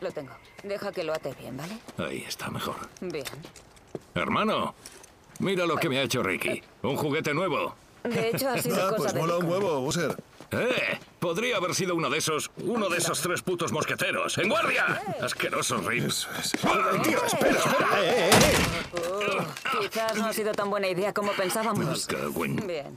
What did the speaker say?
Lo tengo. Deja que lo ate bien, ¿vale? Ahí está mejor. Bien. Hermano, mira lo que me ha hecho Ricky. Un juguete nuevo. De hecho, ha sido Ah, cosa pues de mola un huevo, Bowser. ¡Eh! Podría haber sido uno de esos. Uno de esos tres putos mosqueteros. ¡En guardia! Eh. Asquerosos Rips. Eh, tío, eh, espera. Eh, eh, eh. Uh, quizás no ha sido tan buena idea como pensábamos. Bien.